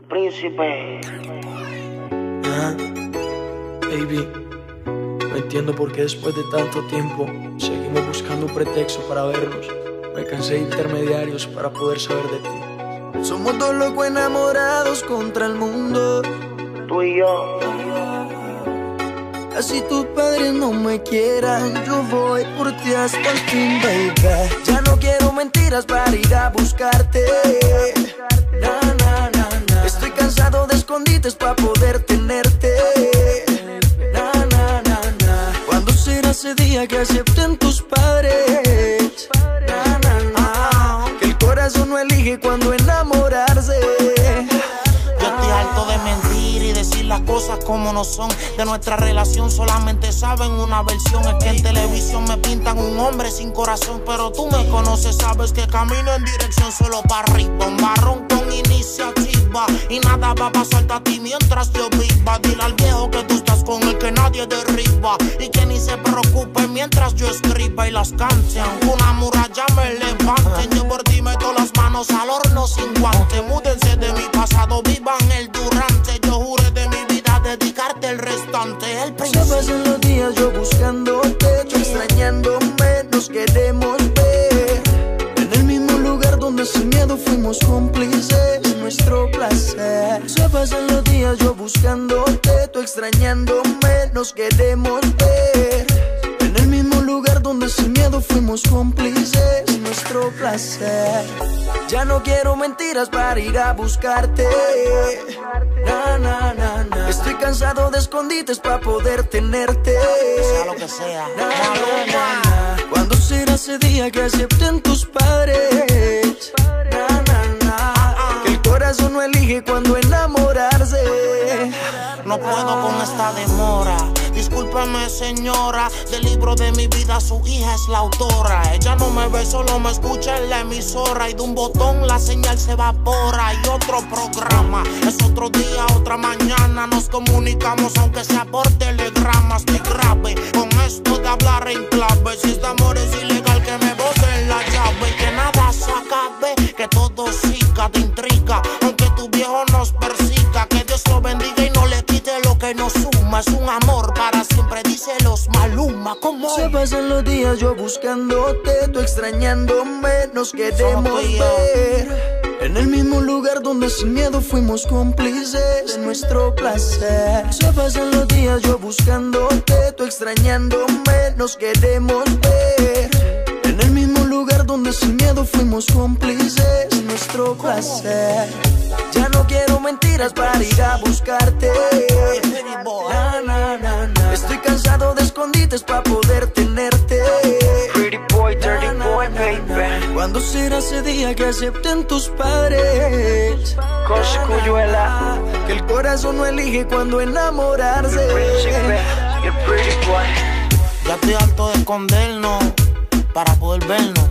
El príncipe. Ah, baby, no entiendo por qué después de tanto tiempo seguimos buscando un pretexto para vernos. Me cansé de intermediarios para poder saber de ti. Somos dos locos enamorados contra el mundo. Tú y yo. Así tus padres no me quieran, yo voy por ti hasta el fin, baby. Ya no quiero mentiras para ir a buscarte. Ese día que acepten tus padres? Que el corazón no elige cuando enamorarse. Yo estoy harto de mentir y decir las cosas como no son. De nuestra relación solamente saben una versión. Es que en televisión me pintan un hombre sin corazón. Pero tú me conoces, sabes que camino en dirección solo para arriba. Un con iniciativa. Y nada va a pasarte a ti mientras yo viva. Dile al viejo nadie derriba. Y que ni se preocupe mientras yo escriba y las cante. Aunque una muralla me levanten. Yo por ti meto las manos al horno sin guante. Múdense de mi pasado, vivan el durante. Yo juré de mi vida dedicarte el restante. El Se príncipe. pasan los días yo buscándote, tú extrañándome, nos queremos ver. En el mismo lugar donde sin miedo fuimos cómplices, nuestro placer. Se pasan los días yo buscándote, tú extrañándome, nos queremos ver. En el mismo lugar donde sin miedo fuimos cómplices, nuestro placer. Ya no quiero mentiras para ir a buscarte. Na, na, na, na. Estoy cansado de escondites para poder tenerte. Sea lo que sea. Na, na, na, na. ¿Cuándo será ese día que acepten tus padres? Puedo con esta demora. Discúlpeme, señora. Del libro de mi vida, su hija es la autora. Ella no me ve, solo me escucha en la emisora. Y de un botón la señal se evapora. Y otro programa. Es otro día, otra mañana. Nos comunicamos, aunque sea por telegramas. Muy grave con esto de hablar en clave. Si este amor es ilegal, Es un amor para siempre, dice los Maluma. Como Se pasan los días yo buscándote, tú extrañándome, nos queremos ver. En el mismo lugar donde sin miedo fuimos cómplices, nuestro placer. Se pasan los días yo buscándote, tú extrañándome, nos queremos ver. En el mismo lugar donde sin miedo fuimos cómplices, nuestro placer. Ya no quiero mentiras para ir a buscarte. Escondites para poder tenerte. Pretty boy, dirty Na, na, boy, na, baby. ¿Cuándo será ese día que acepten tus padres? Coscuyuela. Que el corazón no elige cuando enamorarse. Pretty boy. ya estoy harto de escondernos para poder vernos.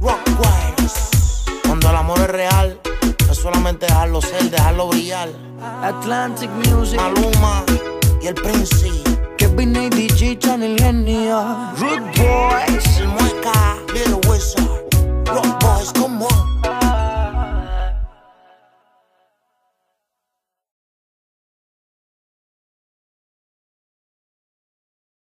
Rockwise. Cuando el amor es real, es solamente dejarlo ser, dejarlo brillar. Atlantic Music, Maluma y el Príncipe. Bobby, Nate, DJ, Channel, Genia Rude